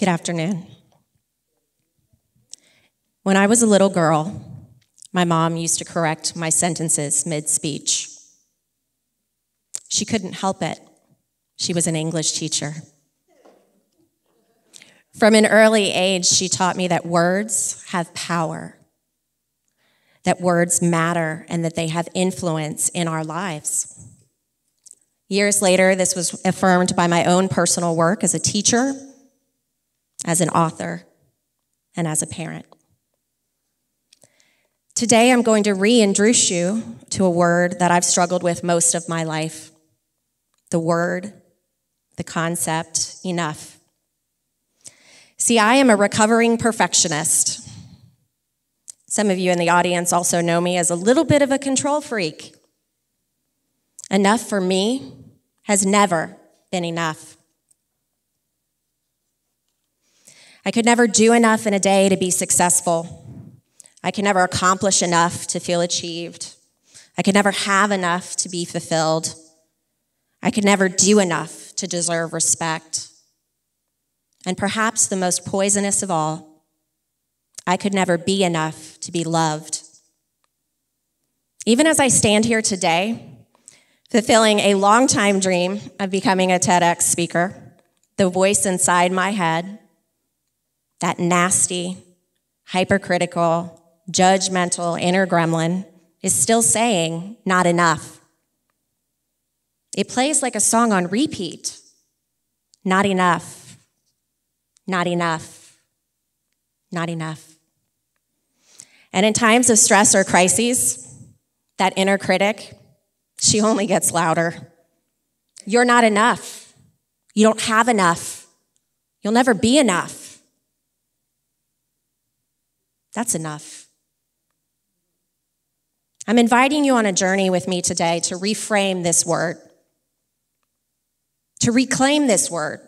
Good afternoon. When I was a little girl, my mom used to correct my sentences mid speech. She couldn't help it. She was an English teacher. From an early age, she taught me that words have power, that words matter, and that they have influence in our lives. Years later, this was affirmed by my own personal work as a teacher, as an author, and as a parent. Today, I'm going to reintroduce you to a word that I've struggled with most of my life the word, the concept, enough. See, I am a recovering perfectionist. Some of you in the audience also know me as a little bit of a control freak. Enough for me has never been enough. I could never do enough in a day to be successful. I could never accomplish enough to feel achieved. I could never have enough to be fulfilled. I could never do enough to deserve respect. And perhaps the most poisonous of all, I could never be enough to be loved. Even as I stand here today, fulfilling a long-time dream of becoming a TEDx speaker, the voice inside my head, that nasty, hypercritical, judgmental inner gremlin is still saying, not enough. It plays like a song on repeat. Not enough. Not enough. Not enough. And in times of stress or crises, that inner critic, she only gets louder. You're not enough. You don't have enough. You'll never be enough. That's enough. I'm inviting you on a journey with me today to reframe this word, to reclaim this word,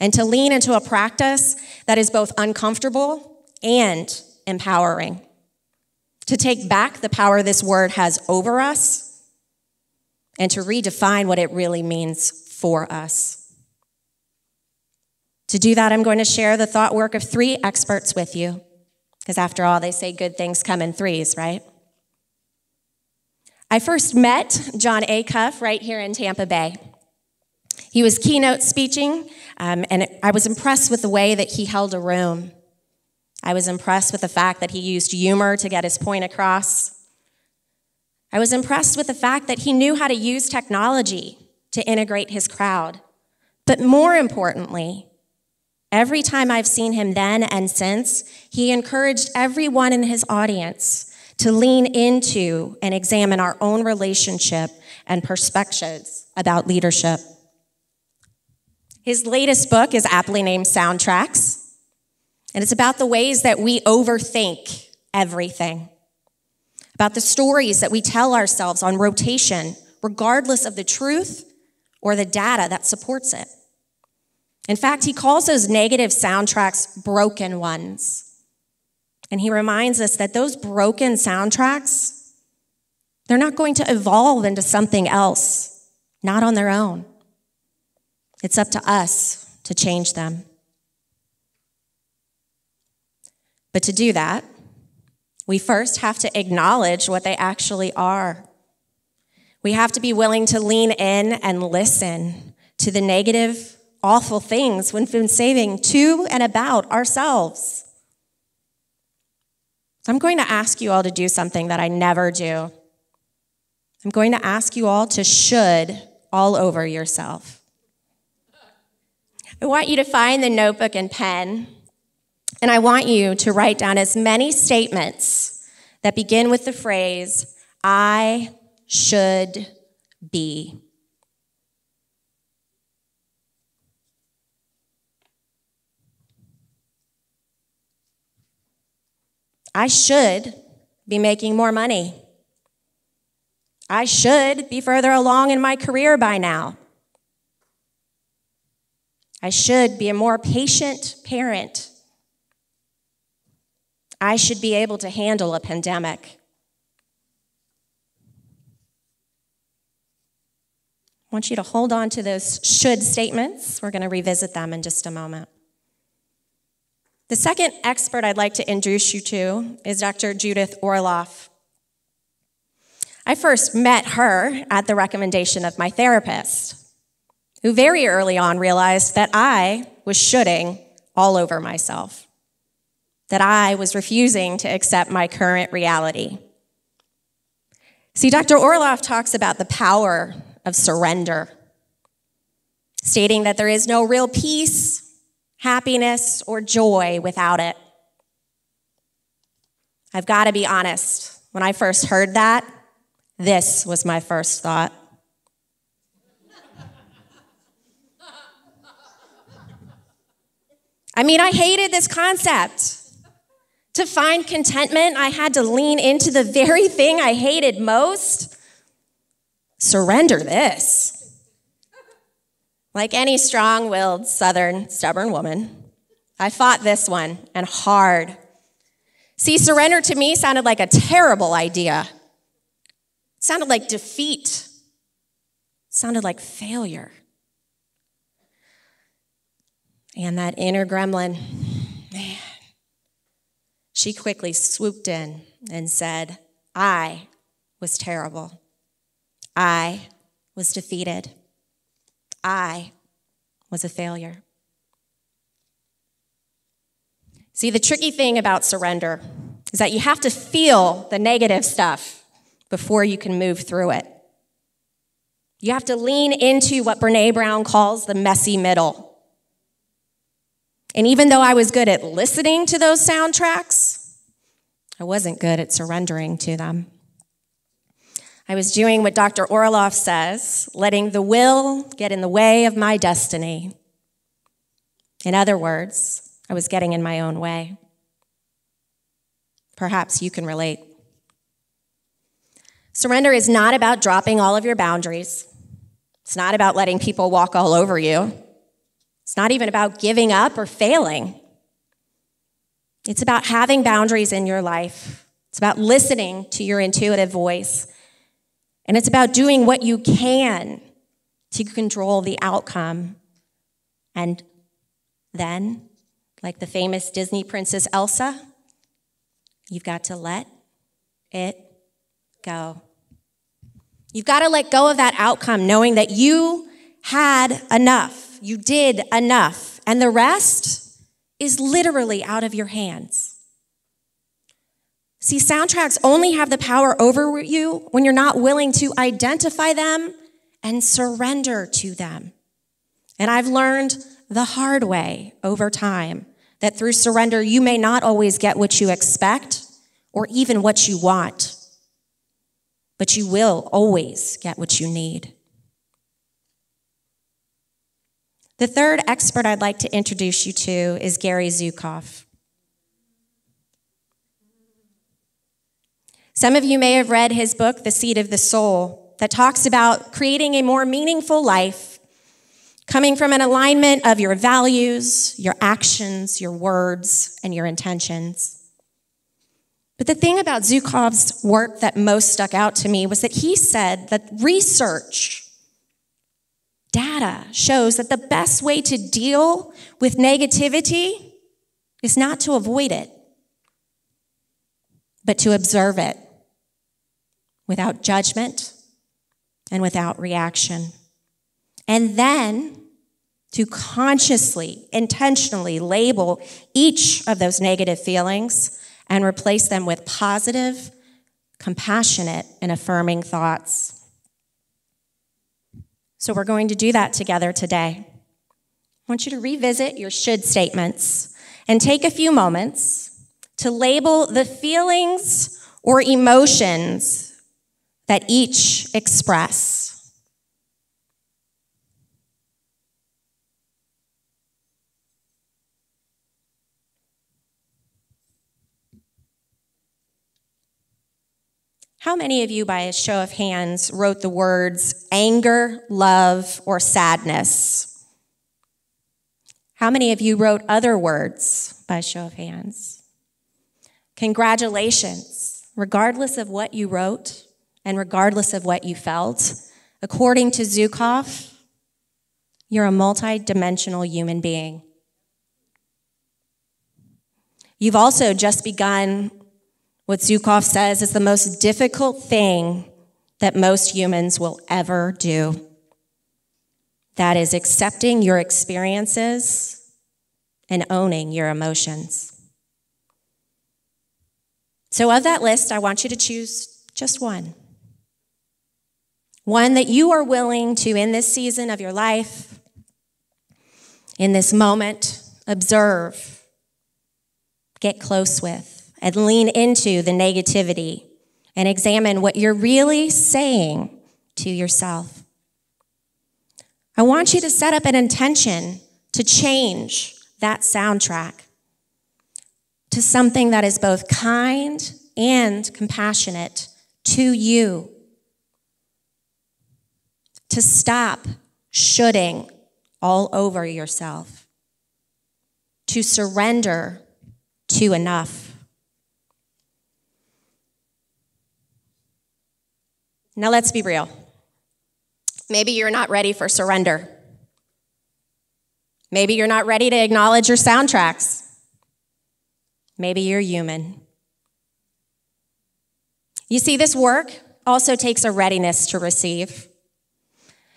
and to lean into a practice that is both uncomfortable and empowering. To take back the power this word has over us and to redefine what it really means for us. To do that, I'm going to share the thought work of three experts with you, because after all, they say good things come in threes, right? I first met Jon Acuff right here in Tampa Bay. He was keynote speaking, um, and I was impressed with the way that he held a room. I was impressed with the fact that he used humor to get his point across. I was impressed with the fact that he knew how to use technology to integrate his crowd. But more importantly, every time I've seen him then and since, he encouraged everyone in his audience to lean into and examine our own relationship and perspectives about leadership. His latest book is aptly named Soundtracks, and it's about the ways that we overthink everything, about the stories that we tell ourselves on rotation, regardless of the truth or the data that supports it. In fact, he calls those negative soundtracks broken ones. And he reminds us that those broken soundtracks, they're not going to evolve into something else, not on their own. It's up to us to change them. But to do that, we first have to acknowledge what they actually are. We have to be willing to lean in and listen to the negative, awful things when been saving to and about ourselves. I'm going to ask you all to do something that I never do. I'm going to ask you all to should all over yourself. I want you to find the notebook and pen, and I want you to write down as many statements that begin with the phrase, I should be. I should be making more money. I should be further along in my career by now. I should be a more patient parent. I should be able to handle a pandemic. I want you to hold on to those should statements. We're going to revisit them in just a moment. The second expert I'd like to introduce you to is Dr. Judith Orloff. I first met her at the recommendation of my therapist, who very early on realized that I was shoulding all over myself, that I was refusing to accept my current reality. See, Dr. Orloff talks about the power of surrender, stating that there is no real peace, happiness, or joy without it. I've got to be honest, when I first heard that, this was my first thought. I mean, I hated this concept. To find contentment, I had to lean into the very thing I hated most surrender this. Like any strong willed, southern, stubborn woman, I fought this one and hard. See, surrender to me sounded like a terrible idea. It sounded like defeat. It sounded like failure. And that inner gremlin, man, she quickly swooped in and said, I was terrible. I was defeated. I was a failure. See, the tricky thing about surrender is that you have to feel the negative stuff before you can move through it. You have to lean into what Brene Brown calls the messy middle. And even though I was good at listening to those soundtracks, I wasn't good at surrendering to them. I was doing what Dr. Orloff says, letting the will get in the way of my destiny. In other words, I was getting in my own way. Perhaps you can relate. Surrender is not about dropping all of your boundaries. It's not about letting people walk all over you. It's not even about giving up or failing. It's about having boundaries in your life. It's about listening to your intuitive voice. And it's about doing what you can to control the outcome. And then, like the famous Disney princess Elsa, you've got to let it go. You've got to let go of that outcome, knowing that you had enough you did enough, and the rest is literally out of your hands. See, soundtracks only have the power over you when you're not willing to identify them and surrender to them. And I've learned the hard way over time that through surrender, you may not always get what you expect or even what you want, but you will always get what you need. The third expert I'd like to introduce you to is Gary Zukav. Some of you may have read his book, The Seat of the Soul, that talks about creating a more meaningful life coming from an alignment of your values, your actions, your words, and your intentions. But the thing about Zukav's work that most stuck out to me was that he said that research data shows that the best way to deal with negativity is not to avoid it, but to observe it without judgment and without reaction. And then to consciously, intentionally label each of those negative feelings and replace them with positive, compassionate, and affirming thoughts. So we're going to do that together today. I want you to revisit your should statements and take a few moments to label the feelings or emotions that each express. How many of you, by a show of hands, wrote the words anger, love, or sadness? How many of you wrote other words by a show of hands? Congratulations. Regardless of what you wrote and regardless of what you felt, according to Zukav, you're a multidimensional human being. You've also just begun what Zukav says is the most difficult thing that most humans will ever do. That is accepting your experiences and owning your emotions. So, of that list, I want you to choose just one. One that you are willing to, in this season of your life, in this moment, observe, get close with, and lean into the negativity and examine what you're really saying to yourself. I want you to set up an intention to change that soundtrack to something that is both kind and compassionate to you. To stop shoulding all over yourself. To surrender to enough. Now let's be real. Maybe you're not ready for surrender. Maybe you're not ready to acknowledge your soundtracks. Maybe you're human. You see, this work also takes a readiness to receive.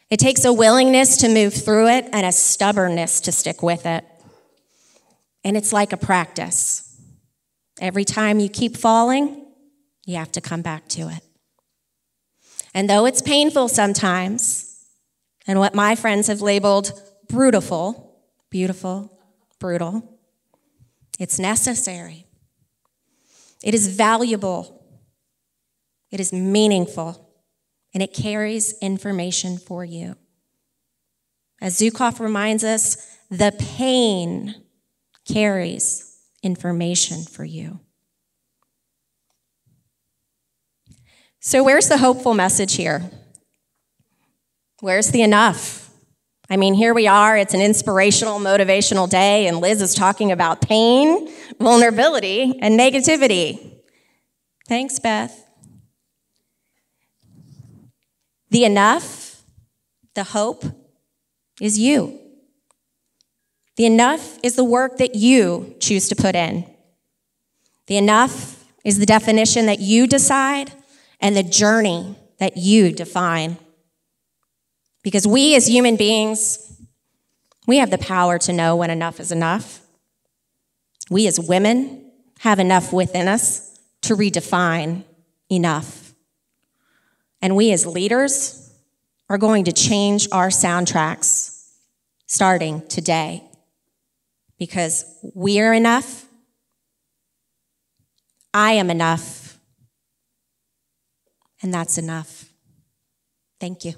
It takes a willingness to move through it and a stubbornness to stick with it. And it's like a practice. Every time you keep falling, you have to come back to it. And though it's painful sometimes, and what my friends have labeled brutal, beautiful, brutiful. It's necessary. It is valuable. It is meaningful. And it carries information for you. As Zukav reminds us, the pain carries information for you. So, where's the hopeful message here? Where's the enough? I mean, here we are, it's an inspirational, motivational day, and Liz is talking about pain, vulnerability, and negativity. Thanks, Beth. The enough, the hope, is you. The enough is the work that you choose to put in. The enough is the definition that you decide and the journey that you define. Because we as human beings, we have the power to know when enough is enough. We as women have enough within us to redefine enough. And we as leaders are going to change our soundtracks starting today because we are enough. I am enough. And that's enough. Thank you.